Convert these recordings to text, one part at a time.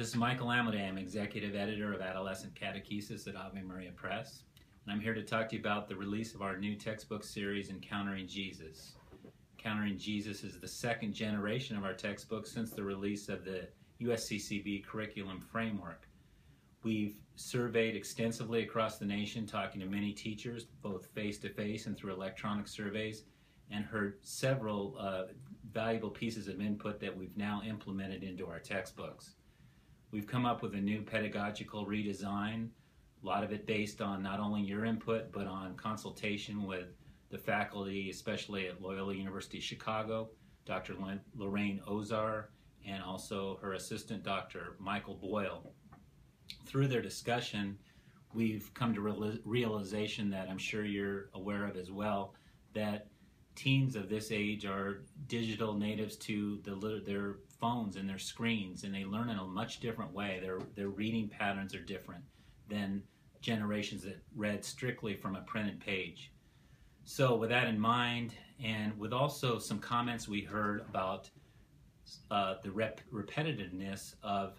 This is Michael Amodei. I'm executive editor of Adolescent Catechesis at Ave Maria Press. And I'm here to talk to you about the release of our new textbook series, Encountering Jesus. Encountering Jesus is the second generation of our textbook since the release of the USCCB curriculum framework. We've surveyed extensively across the nation, talking to many teachers, both face to face and through electronic surveys, and heard several uh, valuable pieces of input that we've now implemented into our textbooks. We've come up with a new pedagogical redesign, a lot of it based on not only your input, but on consultation with the faculty, especially at Loyola University Chicago, Dr. Lorraine Ozar, and also her assistant, Dr. Michael Boyle. Through their discussion, we've come to realization that I'm sure you're aware of as well, that teens of this age are digital natives to the, their phones and their screens, and they learn in a much different way. Their their reading patterns are different than generations that read strictly from a printed page. So, with that in mind, and with also some comments we heard about uh, the rep- repetitiveness of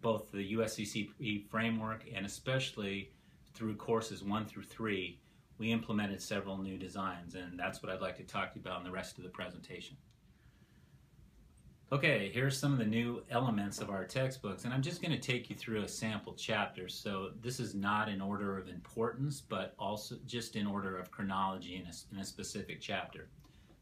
both the USCCB framework and especially through courses one through three, we implemented several new designs, and that's what I'd like to talk to you about in the rest of the presentation. Okay, here's some of the new elements of our textbooks, and I'm just going to take you through a sample chapter. So this is not in order of importance, but also just in order of chronology in a, in a specific chapter.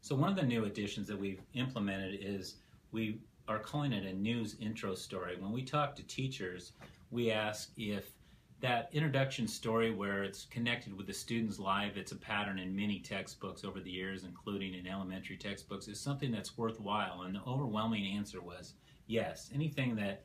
So one of the new additions that we've implemented is we are calling it a news intro story. When we talk to teachers, we ask if that introduction story where it's connected with the student's life, it's a pattern in many textbooks over the years, including in elementary textbooks, is something that's worthwhile. And the overwhelming answer was yes. Anything that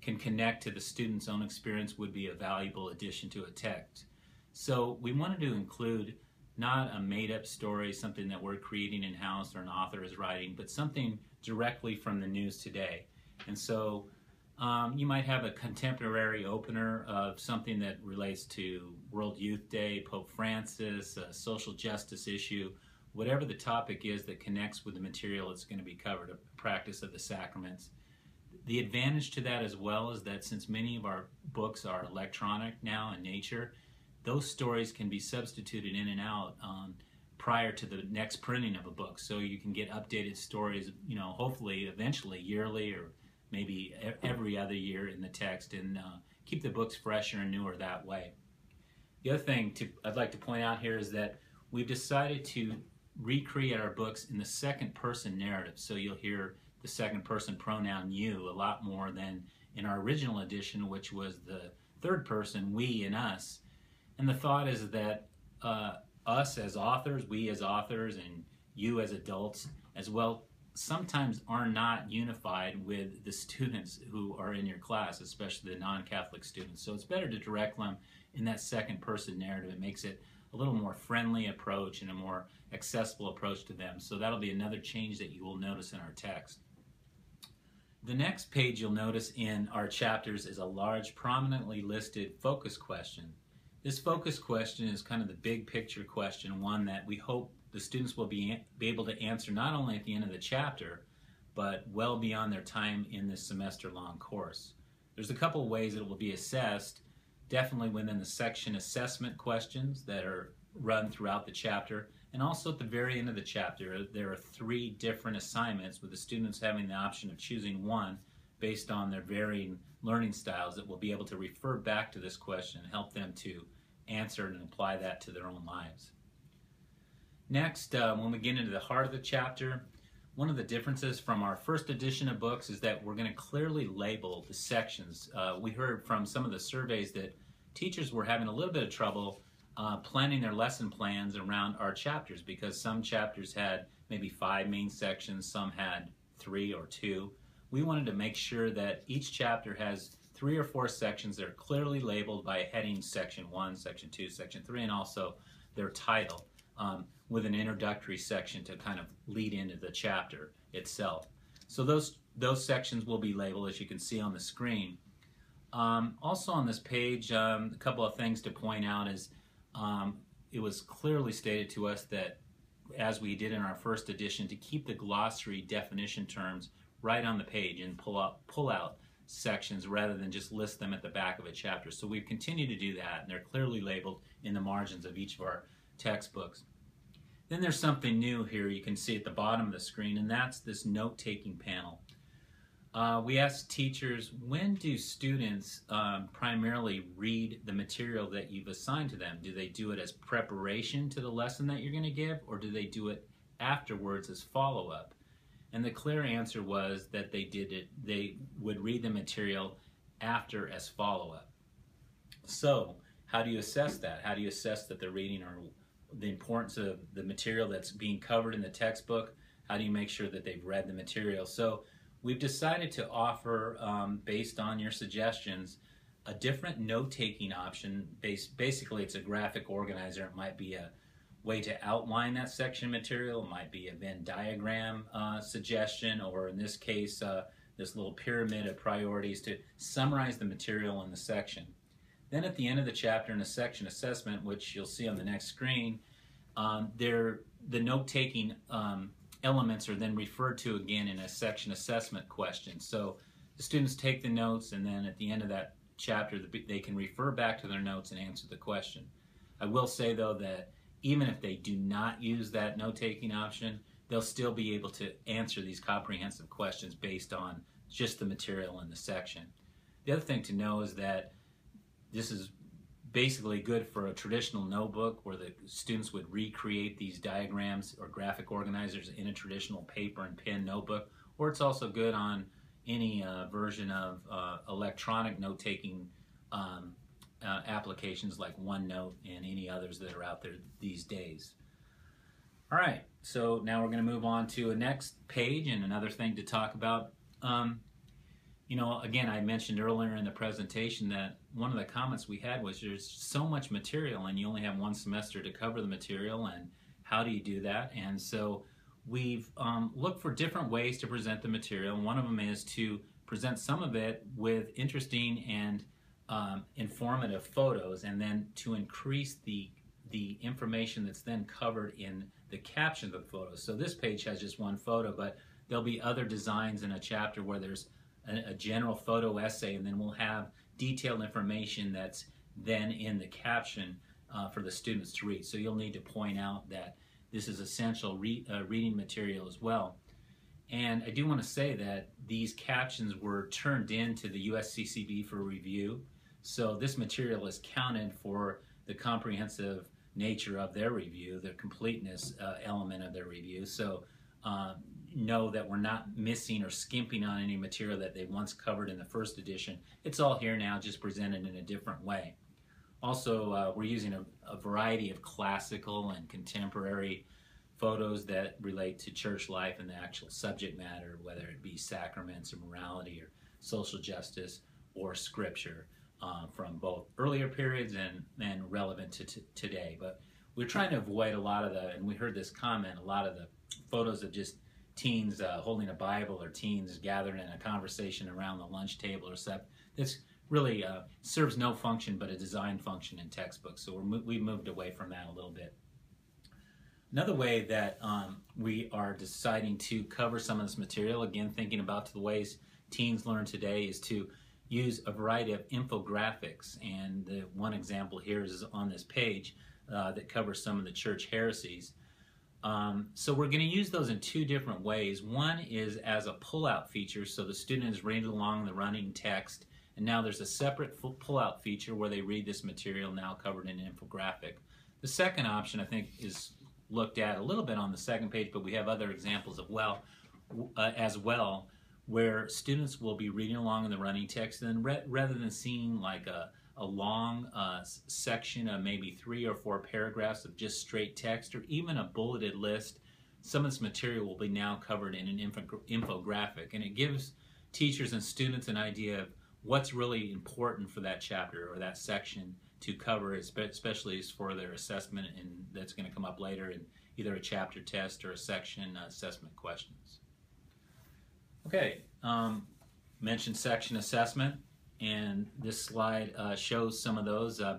can connect to the student's own experience would be a valuable addition to a text. So we wanted to include not a made up story, something that we're creating in house or an author is writing, but something directly from the news today. And so um, you might have a contemporary opener of something that relates to World Youth Day, Pope Francis, a social justice issue, whatever the topic is that connects with the material that's going to be covered, a practice of the sacraments. The advantage to that as well is that since many of our books are electronic now in nature, those stories can be substituted in and out um, prior to the next printing of a book. So you can get updated stories, you know, hopefully eventually yearly or maybe every other year in the text and uh, keep the books fresher and newer that way. The other thing to, I'd like to point out here is that we've decided to recreate our books in the second person narrative. So you'll hear the second person pronoun you a lot more than in our original edition, which was the third person, we and us. And the thought is that uh, us as authors, we as authors, and you as adults, as well sometimes are not unified with the students who are in your class, especially the non-Catholic students. So it's better to direct them in that second person narrative. It makes it a little more friendly approach and a more accessible approach to them. So that'll be another change that you will notice in our text. The next page you'll notice in our chapters is a large prominently listed focus question. This focus question is kind of the big picture question, one that we hope the students will be, be able to answer not only at the end of the chapter, but well beyond their time in this semester long course. There's a couple ways that it will be assessed, definitely within the section assessment questions that are run throughout the chapter, and also at the very end of the chapter, there are three different assignments with the students having the option of choosing one based on their varying learning styles that will be able to refer back to this question and help them to answer and apply that to their own lives. Next, uh, when we get into the heart of the chapter, one of the differences from our first edition of books is that we're going to clearly label the sections. Uh, we heard from some of the surveys that teachers were having a little bit of trouble uh, planning their lesson plans around our chapters because some chapters had maybe five main sections, some had three or two. We wanted to make sure that each chapter has three or four sections that are clearly labeled by heading section one, section two, section three, and also their title um, with an introductory section to kind of lead into the chapter itself. So those those sections will be labeled as you can see on the screen. Um, also on this page, um, a couple of things to point out is um, it was clearly stated to us that as we did in our first edition to keep the glossary definition terms right on the page and pull out pull out sections rather than just list them at the back of a chapter. So we've continued to do that, and they're clearly labeled in the margins of each of our textbooks. Then there's something new here you can see at the bottom of the screen, and that's this note-taking panel. Uh, we asked teachers, when do students um, primarily read the material that you've assigned to them? Do they do it as preparation to the lesson that you're going to give, or do they do it afterwards as follow-up? And the clear answer was that they did it, they would read the material after as follow-up. So, how do you assess that? How do you assess that they're reading or the importance of the material that's being covered in the textbook? How do you make sure that they've read the material? So, we've decided to offer, um, based on your suggestions, a different note-taking option. Based, basically, it's a graphic organizer. It might be a way to outline that section material. It might be a Venn diagram uh, suggestion, or in this case, uh, this little pyramid of priorities to summarize the material in the section. Then at the end of the chapter in a section assessment, which you'll see on the next screen, um, there the note-taking um, elements are then referred to again in a section assessment question. So the students take the notes and then at the end of that chapter they can refer back to their notes and answer the question. I will say though that even if they do not use that note-taking option, they'll still be able to answer these comprehensive questions based on just the material in the section. The other thing to know is that this is basically good for a traditional notebook where the students would recreate these diagrams or graphic organizers in a traditional paper and pen notebook, or it's also good on any uh, version of uh, electronic note-taking um, uh, applications like OneNote and any others that are out there these days. All right, so now we're going to move on to a next page and another thing to talk about. Um, you know, again, I mentioned earlier in the presentation that one of the comments we had was there's so much material and you only have one semester to cover the material and how do you do that? And so we've um, looked for different ways to present the material. One of them is to present some of it with interesting and um, informative photos and then to increase the the information that's then covered in the caption of the photos. So this page has just one photo, but there'll be other designs in a chapter where there's a, a general photo essay and then we'll have detailed information that's then in the caption uh, for the students to read. So you'll need to point out that this is essential re uh, reading material as well. And I do want to say that these captions were turned in to the USCCB for review. So this material is counted for the comprehensive nature of their review, the completeness uh, element of their review. So uh, know that we're not missing or skimping on any material that they once covered in the first edition. It's all here now, just presented in a different way. Also, uh, we're using a, a, variety of classical and contemporary photos that relate to church life and the actual subject matter, whether it be sacraments or morality or social justice or scripture uh, from both earlier periods and, and relevant to today. But we're trying to avoid a lot of the, and we heard this comment, a lot of the photos of just teens uh, holding a Bible or teens gathered in a conversation around the lunch table or stuff. This really uh, serves no function but a design function in textbooks. So we moved away from that a little bit. Another way that um, we are deciding to cover some of this material, again thinking about the ways teens learn today, is to use a variety of infographics. And the one example here is on this page uh, that covers some of the church heresies. Um, so we're going to use those in two different ways. One is as a pull-out feature, so the student is reading along the running text, and now there's a separate pull-out feature where they read this material now covered in an infographic. The second option, I think, is looked at a little bit on the second page, but we have other examples of well, uh, as well, where students will be reading along in the running text, and rather than seeing like a a long uh, section of maybe three or four paragraphs of just straight text or even a bulleted list, some of this material will be now covered in an infographic. And it gives teachers and students an idea of what's really important for that chapter or that section to cover, especially for their assessment, and that's going to come up later in either a chapter test or a section assessment questions. Okay, um, mentioned section assessment and this slide uh, shows some of those. Uh,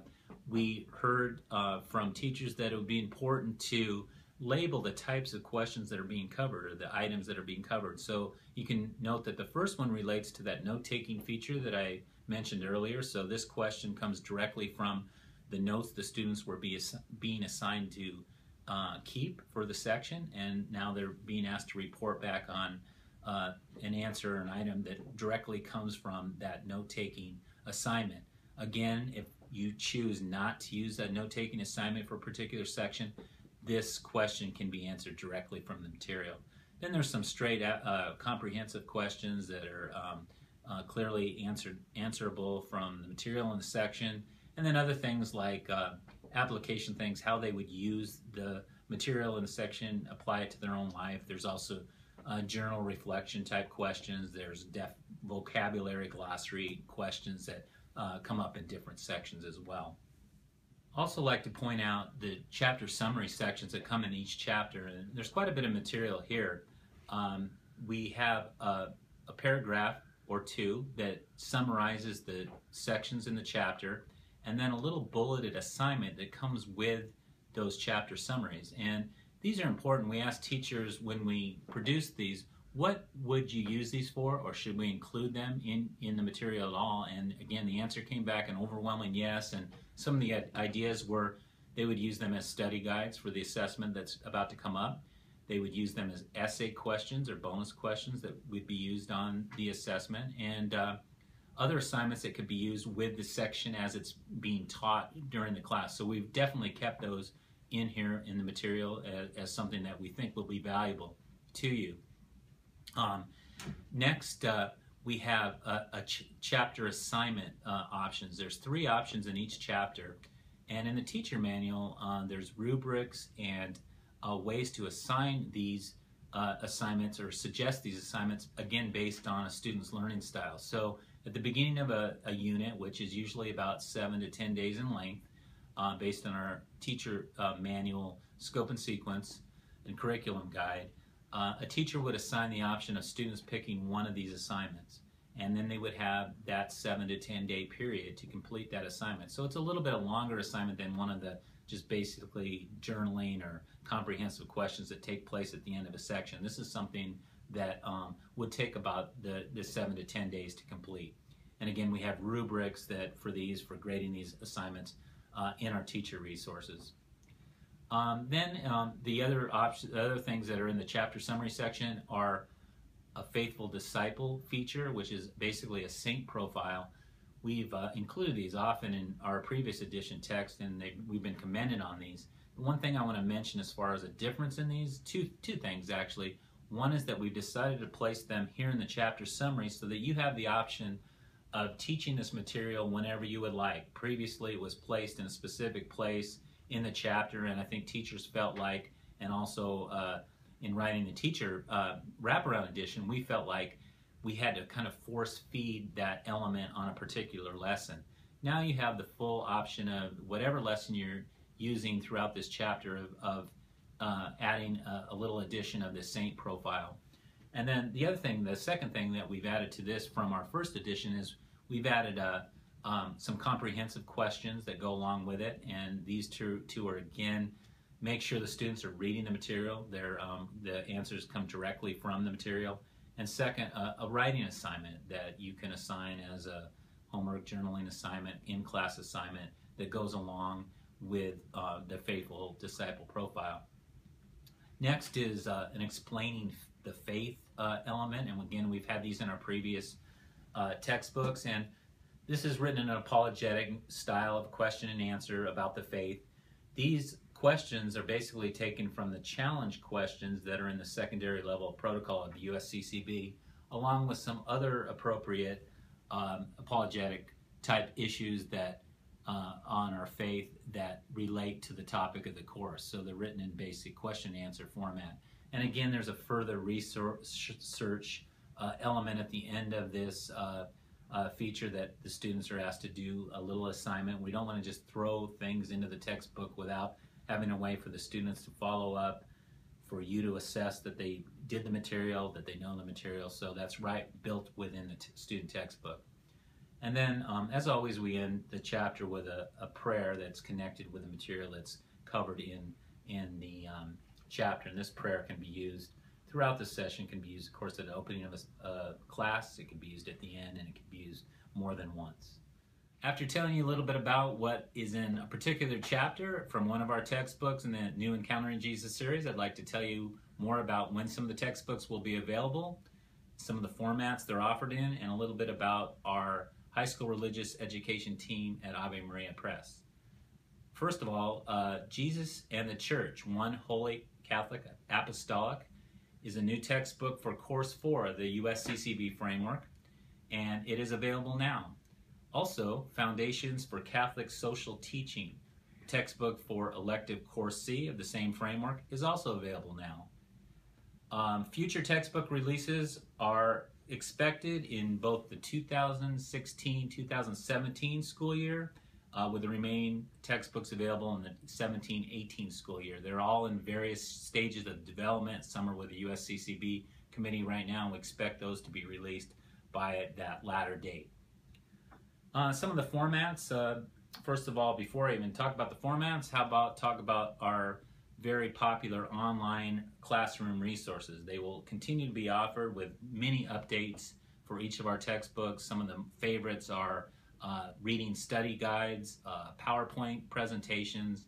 we heard uh, from teachers that it would be important to label the types of questions that are being covered or the items that are being covered. So you can note that the first one relates to that note-taking feature that I mentioned earlier. So this question comes directly from the notes the students were be, being assigned to uh, keep for the section, and now they're being asked to report back on uh, an answer, or an item that directly comes from that note-taking assignment. Again, if you choose not to use that note-taking assignment for a particular section, this question can be answered directly from the material. Then there's some straight uh, comprehensive questions that are um, uh, clearly answered answerable from the material in the section, and then other things like uh, application things, how they would use the material in the section, apply it to their own life. There's also uh, journal reflection type questions. There's def- vocabulary glossary questions that uh, come up in different sections as well. Also like to point out the chapter summary sections that come in each chapter, and there's quite a bit of material here. Um, we have a, a paragraph or two that summarizes the sections in the chapter, and then a little bulleted assignment that comes with those chapter summaries. And these are important. We ask teachers when we produce these, what would you use these for, or should we include them in, in the material at all? And again, the answer came back an overwhelming yes, and some of the ideas were they would use them as study guides for the assessment that's about to come up. They would use them as essay questions or bonus questions that would be used on the assessment, and uh, other assignments that could be used with the section as it's being taught during the class. So we've definitely kept those in here in the material as, as something that we think will be valuable to you. Um, next, uh, we have a, a ch chapter assignment uh, options. There's three options in each chapter. And in the teacher manual, uh, there's rubrics and uh, ways to assign these uh, assignments or suggest these assignments, again, based on a student's learning style. So at the beginning of a, a unit, which is usually about seven to 10 days in length, uh, based on our teacher uh, manual scope and sequence and curriculum guide, uh, a teacher would assign the option of students picking one of these assignments. And then they would have that seven to 10 day period to complete that assignment. So it's a little bit a longer assignment than one of the just basically journaling or comprehensive questions that take place at the end of a section. This is something that um, would take about the, the seven to 10 days to complete. And again, we have rubrics that for these, for grading these assignments uh, in our teacher resources. Um, then um, the other options, other things that are in the chapter summary section are a faithful disciple feature, which is basically a saint profile. We've uh, included these often in our previous edition text, and we've been commended on these. One thing I want to mention as far as a difference in these, two, two things actually. One is that we've decided to place them here in the chapter summary so that you have the option of teaching this material whenever you would like. Previously, it was placed in a specific place in the chapter, and I think teachers felt like, and also uh, in writing the teacher uh, wraparound edition, we felt like we had to kind of force feed that element on a particular lesson. Now you have the full option of whatever lesson you're using throughout this chapter of, of uh, adding a, a, little addition of the saint profile. And then the other thing, the second thing that we've added to this from our first edition is we've added a, uh, um, some comprehensive questions that go along with it, and these two, two are again make sure the students are reading the material. Their um, the answers come directly from the material, and second, uh, a writing assignment that you can assign as a homework journaling assignment, in class assignment that goes along with uh, the faithful disciple profile. Next is uh, an explaining the faith uh, element, and again, we've had these in our previous uh, textbooks, and this is written in an apologetic style of question and answer about the faith. These questions are basically taken from the challenge questions that are in the secondary level protocol of the USCCB, along with some other appropriate um, apologetic type issues that uh, on our faith that relate to the topic of the course. So they're written in basic question and answer format. And again, there's a further research element at the end of this uh, uh, feature that the students are asked to do a little assignment. We don't want to just throw things into the textbook without having a way for the students to follow up, for you to assess that they did the material, that they know the material. So that's right built within the student textbook. And then, um, as always, we end the chapter with a, a, prayer that's connected with the material that's covered in, in the um, chapter. And this prayer can be used throughout the session, can be used, of course, at the opening of a uh, class, it can be used at the end, and it can be used more than once. After telling you a little bit about what is in a particular chapter from one of our textbooks in the New Encountering Jesus series, I'd like to tell you more about when some of the textbooks will be available, some of the formats they're offered in, and a little bit about our high school religious education team at Ave Maria Press. First of all, uh, Jesus and the Church, One Holy Catholic Apostolic, is a new textbook for Course 4 of the USCCB framework, and it is available now. Also, Foundations for Catholic Social Teaching, textbook for elective Course C of the same framework, is also available now. Um, future textbook releases are expected in both the 2016-2017 school year, uh, with the remaining textbooks available in the 17-18 school year. They're all in various stages of development. Some are with the USCCB committee right now, and we expect those to be released by that latter date. Uh, some of the formats, uh, first of all, before I even talk about the formats, how about talk about our very popular online classroom resources. They will continue to be offered with many updates for each of our textbooks. Some of the favorites are uh, reading study guides, uh, PowerPoint presentations,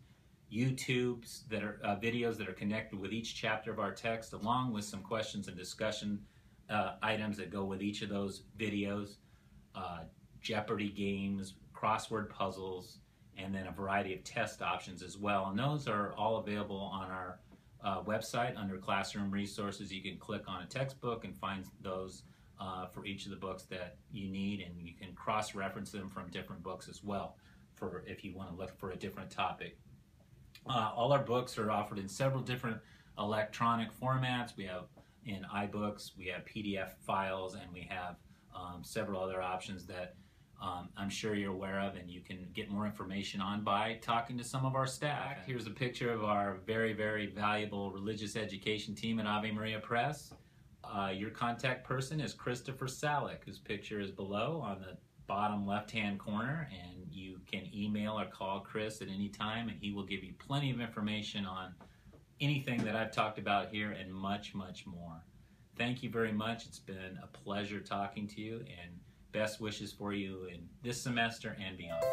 YouTubes that are uh, videos that are connected with each chapter of our text, along with some questions and discussion uh, items that go with each of those videos. Uh, Jeopardy games, crossword puzzles, and then a variety of test options as well. And those are all available on our uh, website under classroom resources. You can click on a textbook and find those uh, for each of the books that you need, and you can cross-reference them from different books as well for if you want to look for a different topic. Uh, all our books are offered in several different electronic formats. We have in iBooks, we have PDF files, and we have um, several other options that um, I'm sure you're aware of and you can get more information on by talking to some of our staff. Here's a picture of our very, very valuable religious education team at Ave Maria Press. Uh, your contact person is Christopher Salick, whose picture is below on the bottom left-hand corner, and you can email or call Chris at any time, and he will give you plenty of information on anything that I've talked about here and much, much more. Thank you very much. It's been a pleasure talking to you, and best wishes for you in this semester and beyond.